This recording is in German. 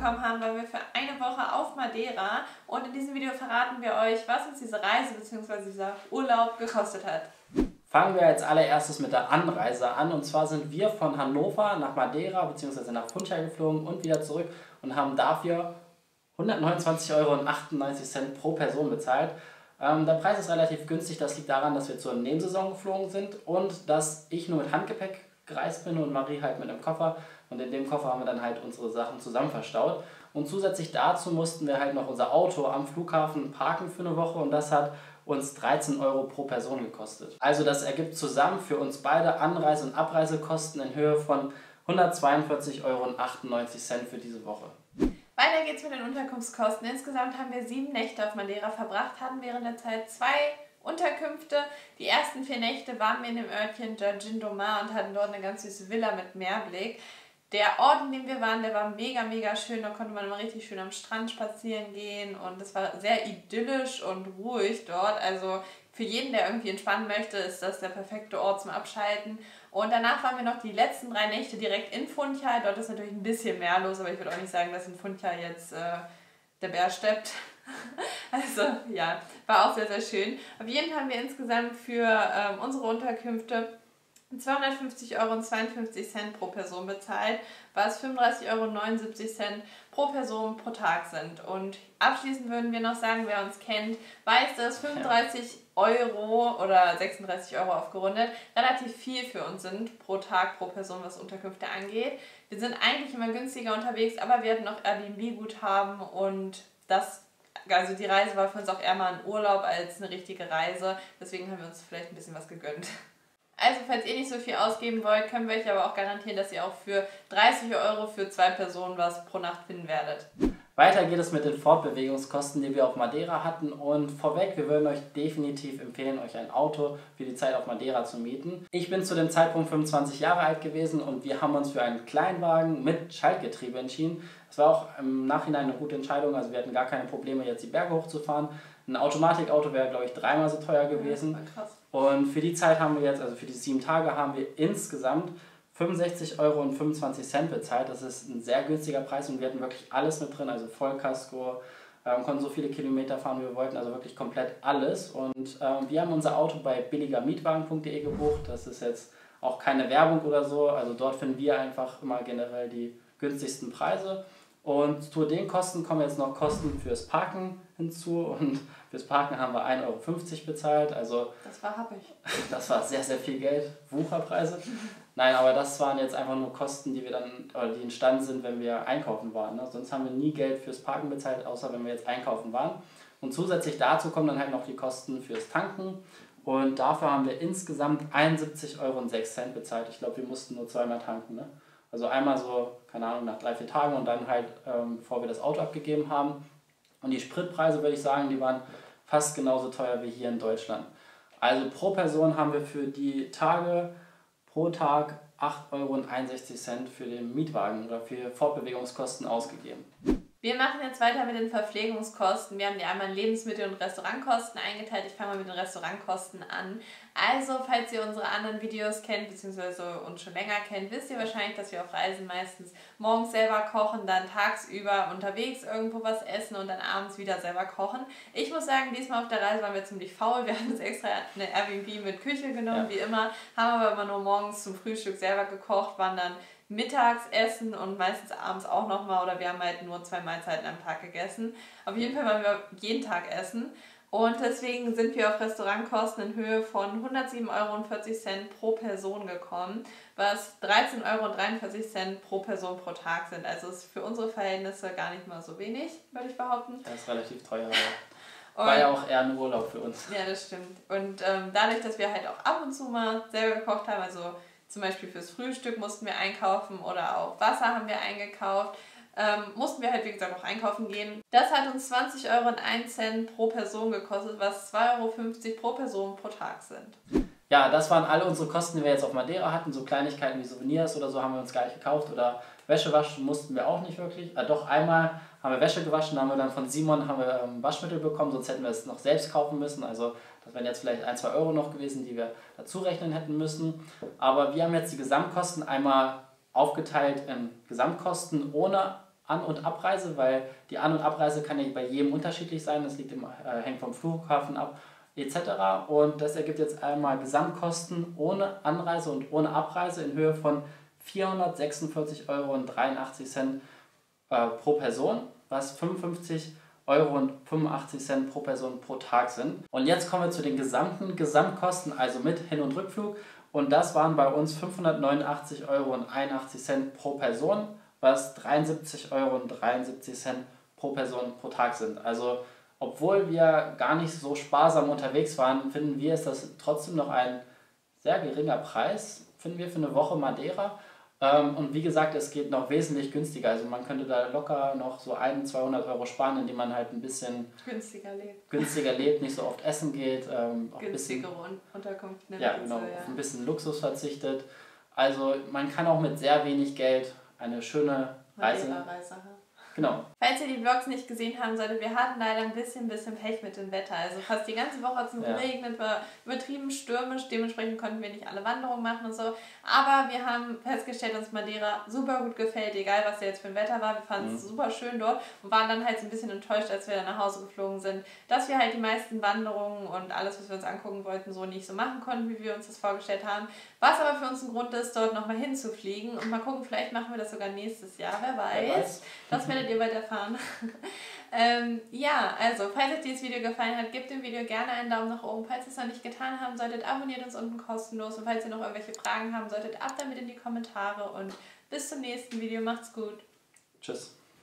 bekommen haben, waren wir für eine Woche auf Madeira und in diesem Video verraten wir euch, was uns diese Reise bzw. dieser Urlaub gekostet hat. Fangen wir als allererstes mit der Anreise an und zwar sind wir von Hannover nach Madeira bzw. nach Funchal geflogen und wieder zurück und haben dafür 129,98 Euro pro Person bezahlt. Ähm, der Preis ist relativ günstig, das liegt daran, dass wir zur Nebensaison geflogen sind und dass ich nur mit Handgepäck gereist bin und Marie halt mit einem Koffer. Und in dem Koffer haben wir dann halt unsere Sachen zusammen verstaut. Und zusätzlich dazu mussten wir halt noch unser Auto am Flughafen parken für eine Woche und das hat uns 13 Euro pro Person gekostet. Also das ergibt zusammen für uns beide Anreise- und Abreisekosten in Höhe von 142,98 Euro für diese Woche. Weiter geht's mit den Unterkunftskosten. Insgesamt haben wir sieben Nächte auf Madeira verbracht, hatten während der Zeit zwei Unterkünfte. Die ersten vier Nächte waren wir in dem Örtchen Jargindomar und hatten dort eine ganz süße Villa mit Meerblick. Der Ort, in dem wir waren, der war mega, mega schön. Da konnte man immer richtig schön am Strand spazieren gehen und es war sehr idyllisch und ruhig dort. Also für jeden, der irgendwie entspannen möchte, ist das der perfekte Ort zum Abschalten. Und danach waren wir noch die letzten drei Nächte direkt in Funchal. Dort ist natürlich ein bisschen mehr los, aber ich würde auch nicht sagen, dass in Funchal jetzt äh, der Bär steppt. Also ja, war auch sehr, sehr schön. Auf jeden Fall haben wir insgesamt für ähm, unsere Unterkünfte 250,52 Euro pro Person bezahlt, was 35,79 Euro pro Person pro Tag sind. Und abschließend würden wir noch sagen, wer uns kennt, weiß, dass 35 Euro oder 36 Euro aufgerundet relativ viel für uns sind pro Tag, pro Person, was Unterkünfte angeht. Wir sind eigentlich immer günstiger unterwegs, aber wir hatten noch Airbnb-Guthaben und das also die Reise war für uns auch eher mal ein Urlaub als eine richtige Reise. Deswegen haben wir uns vielleicht ein bisschen was gegönnt. Also, falls ihr nicht so viel ausgeben wollt, können wir euch aber auch garantieren, dass ihr auch für 30 Euro für zwei Personen was pro Nacht finden werdet. Weiter geht es mit den Fortbewegungskosten, die wir auf Madeira hatten. Und vorweg, wir würden euch definitiv empfehlen, euch ein Auto für die Zeit auf Madeira zu mieten. Ich bin zu dem Zeitpunkt 25 Jahre alt gewesen und wir haben uns für einen Kleinwagen mit Schaltgetriebe entschieden. Das war auch im Nachhinein eine gute Entscheidung. Also wir hatten gar keine Probleme, jetzt die Berge hochzufahren. Ein Automatikauto wäre, glaube ich, dreimal so teuer gewesen. Ja, und für die Zeit haben wir jetzt, also für die sieben Tage, haben wir insgesamt 65,25 Euro bezahlt. Das ist ein sehr günstiger Preis und wir hatten wirklich alles mit drin, also Vollkasko, ähm, konnten so viele Kilometer fahren, wie wir wollten, also wirklich komplett alles. Und ähm, wir haben unser Auto bei billigermietwagen.de gebucht. Das ist jetzt auch keine Werbung oder so, also dort finden wir einfach immer generell die günstigsten Preise. Und zu den Kosten kommen jetzt noch Kosten fürs Parken hinzu und fürs Parken haben wir 1,50 Euro bezahlt. Also das war happig. Das war sehr, sehr viel Geld. Wucherpreise. Nein, aber das waren jetzt einfach nur Kosten, die wir dann, oder die entstanden sind, wenn wir einkaufen waren. Ne? Sonst haben wir nie Geld fürs Parken bezahlt, außer wenn wir jetzt einkaufen waren. Und zusätzlich dazu kommen dann halt noch die Kosten fürs Tanken. Und dafür haben wir insgesamt 71,06 Euro bezahlt. Ich glaube, wir mussten nur zweimal tanken. Ne? Also einmal so, keine Ahnung, nach drei, vier Tagen und dann halt, ähm, bevor wir das Auto abgegeben haben. Und die Spritpreise, würde ich sagen, die waren fast genauso teuer wie hier in Deutschland. Also pro Person haben wir für die Tage pro Tag 8,61 Euro für den Mietwagen oder für Fortbewegungskosten ausgegeben. Wir machen jetzt weiter mit den Verpflegungskosten. Wir haben die einmal in Lebensmittel- und Restaurantkosten eingeteilt. Ich fange mal mit den Restaurantkosten an. Also, falls ihr unsere anderen Videos kennt, beziehungsweise uns schon länger kennt, wisst ihr wahrscheinlich, dass wir auf Reisen meistens morgens selber kochen, dann tagsüber unterwegs irgendwo was essen und dann abends wieder selber kochen. Ich muss sagen, diesmal auf der Reise waren wir ziemlich faul. Wir haben uns extra eine Airbnb mit Küche genommen, ja. wie immer, haben aber immer nur morgens zum Frühstück selber gekocht, waren dann mittags essen und meistens abends auch nochmal oder wir haben halt nur zwei Mahlzeiten am Tag gegessen. Auf jeden Fall waren wir jeden Tag essen und deswegen sind wir auf Restaurantkosten in Höhe von 107,40 Euro pro Person gekommen, was 13,43 Euro pro Person pro Tag sind. Also ist für unsere Verhältnisse gar nicht mal so wenig, würde ich behaupten. Das ist relativ teuer. Und, War ja auch eher ein Urlaub für uns. Ja, das stimmt. Und ähm, dadurch, dass wir halt auch ab und zu mal selber gekocht haben, also zum Beispiel fürs Frühstück mussten wir einkaufen oder auch Wasser haben wir eingekauft. Ähm, mussten wir halt, wie gesagt, noch einkaufen gehen. Das hat uns 20 Euro und 1 Cent pro Person gekostet, was 2,50 Euro pro Person pro Tag sind. Ja, das waren alle unsere Kosten, die wir jetzt auf Madeira hatten. So Kleinigkeiten wie Souvenirs oder so haben wir uns gar nicht gekauft. Oder Wäsche waschen mussten wir auch nicht wirklich. Äh, doch einmal haben wir Wäsche gewaschen, haben wir dann von Simon haben wir, ähm, Waschmittel bekommen, sonst hätten wir es noch selbst kaufen müssen. Also das wären jetzt vielleicht ein, zwei Euro noch gewesen, die wir dazu rechnen hätten müssen. Aber wir haben jetzt die Gesamtkosten einmal aufgeteilt in Gesamtkosten ohne An- und Abreise, weil die An- und Abreise kann ja bei jedem unterschiedlich sein. Das liegt im, äh, hängt vom Flughafen ab etc. Und das ergibt jetzt einmal Gesamtkosten ohne Anreise und ohne Abreise in Höhe von 446,83 Euro äh, pro Person, was 55 Euro und 85 Cent pro Person pro Tag sind. Und jetzt kommen wir zu den gesamten Gesamtkosten, also mit Hin- und Rückflug. Und das waren bei uns 589,81 Euro pro Person, was 73,73 Euro pro Person pro Tag sind. Also obwohl wir gar nicht so sparsam unterwegs waren, finden wir, ist das trotzdem noch ein sehr geringer Preis, finden wir, für eine Woche Madeira. Ähm, und wie gesagt, es geht noch wesentlich günstiger. Also man könnte da locker noch so 100, 200 Euro sparen, indem man halt ein bisschen günstiger lebt, günstiger lebt nicht so oft essen geht. Ähm, auch Günstigere bisschen, Unterkunft nimmt. Ja, genau, ja. auf ein bisschen Luxus verzichtet. Also man kann auch mit sehr wenig Geld eine schöne Reise, Reise Genau. Falls ihr die Vlogs nicht gesehen haben solltet, wir hatten leider ein bisschen, bisschen Pech mit dem Wetter. Also fast die ganze Woche hat es ja. geregnet, war übertrieben stürmisch, dementsprechend konnten wir nicht alle Wanderungen machen und so. Aber wir haben festgestellt, dass Madeira super gut gefällt, egal was jetzt für ein Wetter war. Wir fanden es mhm. super schön dort und waren dann halt so ein bisschen enttäuscht, als wir dann nach Hause geflogen sind, dass wir halt die meisten Wanderungen und alles, was wir uns angucken wollten, so nicht so machen konnten, wie wir uns das vorgestellt haben. Was aber für uns ein Grund ist, dort nochmal hinzufliegen und mal gucken, vielleicht machen wir das sogar nächstes Jahr, wer weiß. Wer weiß. Das werdet ihr erfahren. ähm, ja, also, falls euch dieses Video gefallen hat, gebt dem Video gerne einen Daumen nach oben. Falls ihr es noch nicht getan haben solltet, abonniert uns unten kostenlos. Und falls ihr noch irgendwelche Fragen haben solltet, ab damit in die Kommentare und bis zum nächsten Video. Macht's gut. Tschüss.